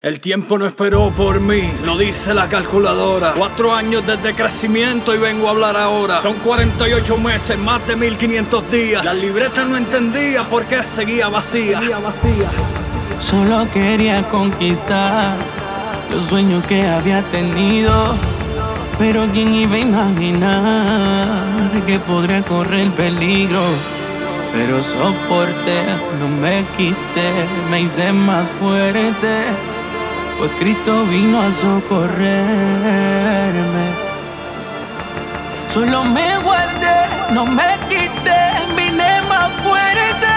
El tiempo no esperó por mí, lo dice la calculadora. Cuatro años desde crecimiento y vengo a hablar ahora. Son 48 meses, más de 1500 días. La libreta no entendía por qué seguía vacía. Solo quería conquistar los sueños que había tenido. Pero quién iba a imaginar que podría correr peligro. Pero soporté, no me quité, me hice más fuerte pues Cristo vino a socorrerme. Solo me guardé, no me quité, vine más fuerte,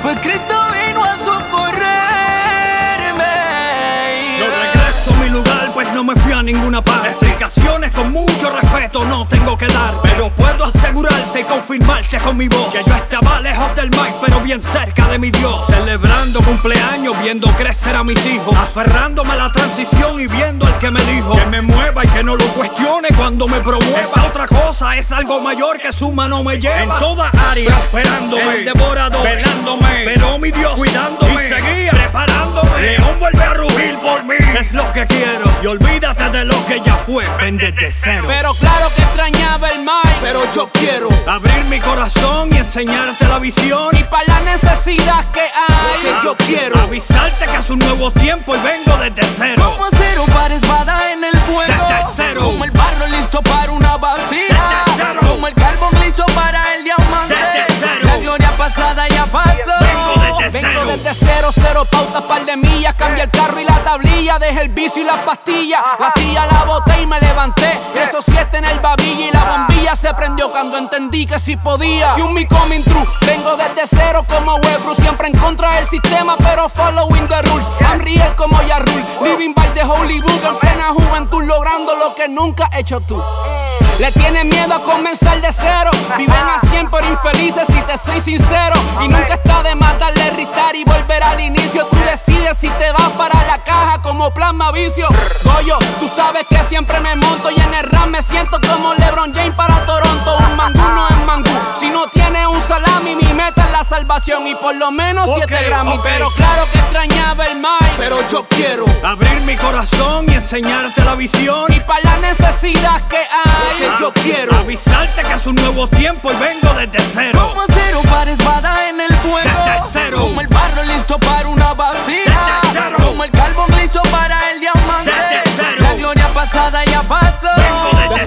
pues Cristo vino a socorrerme. A ninguna parte. Explicaciones con mucho respeto no tengo que dar, pero puedo asegurarte y confirmarte con mi voz que yo estaba lejos del mic, pero bien cerca de mi Dios. Celebrando cumpleaños, viendo crecer a mis hijos, aferrándome a la transición y viendo al que me dijo que me mueva y que no lo cuestione cuando me promueva. otra cosa es algo mayor que su mano me lleva. En toda área, esperándome, el devorador, velándome, pero mi Dios cuidándome y seguía olvídate de lo que ya fue, vende cero. Pero claro que extrañaba el mic, pero yo quiero abrir mi corazón y enseñarte la visión. Y para la necesidad que hay, que yo quiero avisarte que es un nuevo tiempo y vengo desde cero. Como cero para espada en el fuego. Desde cero. Como el barro listo para una vacía. cero. Como el carbón listo para el diamante. Desde cero. La gloria pasada ya pasó. Desde cero. cero, pautas, par de millas. Cambia el carro y la tablilla. Dejé el vicio y las pastillas. La silla la boté y me levanté. Eso sí está en el babilla y la bombilla se prendió cuando entendí que sí podía. Y un me coming true. Vengo desde cero como web Siempre en contra del sistema, pero following the rules. I'm real como ya rule. Living by the holy book. En plena juventud logrando lo que nunca has hecho tú. Le tienen miedo a comenzar de cero. Viven a 100 pero infelices te soy sincero. Y nunca está de matarle, ristar y volver al inicio. Tú decides si te vas para la caja como plasma vicio. Goyo, tú sabes que siempre me monto y en el ram me siento como LeBron James para Toronto. Un mangú la salvación. Y por lo menos Ok, 7 Grammy. ok. Pero claro que extrañaba el mic. Pero yo quiero. Abrir mi corazón y enseñarte la visión. Y para la necesidad que hay, que yo quiero. Avisarte que es un nuevo tiempo y vengo desde cero. Como cero para en el fuego. Desde cero. Como el barro listo para una vacía.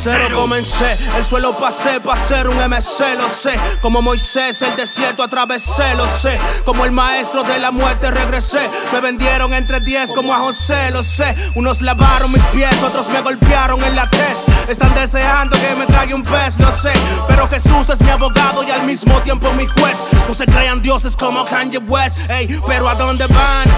Cero comencé, el suelo pasé para ser un MC, lo sé. Como Moisés, el desierto atravesé, lo sé. Como el maestro de la muerte regresé. Me vendieron entre 10 como a José, lo sé. Unos lavaron mis pies, otros me golpearon en la tres. Están deseando que me trague un pez, lo sé. Pero Jesús es mi abogado y al mismo tiempo mi juez. No se crean dioses como Kanye West, ey. Pero ¿a dónde van?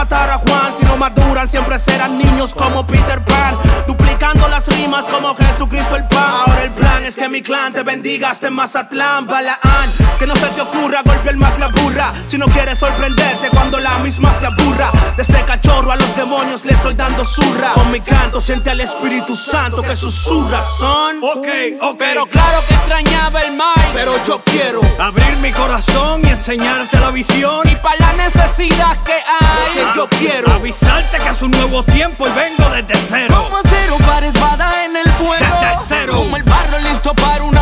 Matar a Juan. Si no maduran, siempre serán niños como Peter Pan. Duplicando las rimas como Jesucristo el pan. Ahora el plan es que mi clan te bendiga hasta en Mazatlán, Balaán. Que no se te ocurra golpear más la burra. Si no quieres sorprenderte cuando la misma se aburra. Desde cachorro a los demonios le estoy dando zurra. Con mi canto siente al Espíritu Santo que susurra, son. Ok, ok. Pero claro que extrañaba el mic. Pero yo quiero. Abrir mi corazón y enseñarte la visión. Y para la necesidad que hay, yo quiero. Avisarte que es un nuevo tiempo y vengo desde cero. Como cero para espada en el fuego. Desde cero. Como el barro listo para una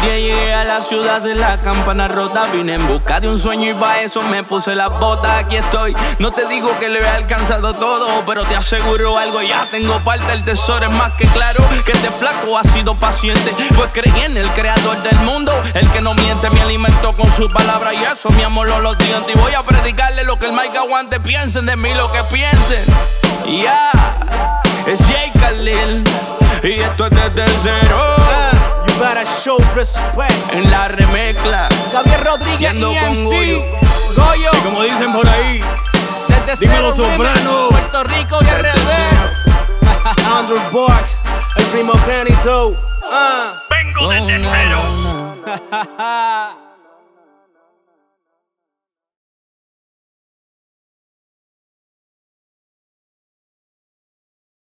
Año 2010 llegué a la ciudad de la campana rota. Vine en busca de un sueño y para eso me puse las botas. Aquí estoy. No te digo que le he alcanzado todo, pero te aseguro algo. Ya tengo parte del tesoro. Es más que claro que este flaco ha sido paciente. Pues creí en el creador del mundo. El que no miente me alimentó con su palabra. Y eso me amoló los dientes. Y voy a predicarle lo que el Mike aguante. Piensen de mí lo que piensen. Ya, es Jay Khalil. Y esto es desde cero. Show respect. En la remezcla. Gabriel Rodríguez y con Goyo. Goyo. Goyo. Y como dicen por ahí, Desde dímelo, soprano. Puerto Rico y RD. Andrew Borg, el primogénito. Ah. vengo desde cero.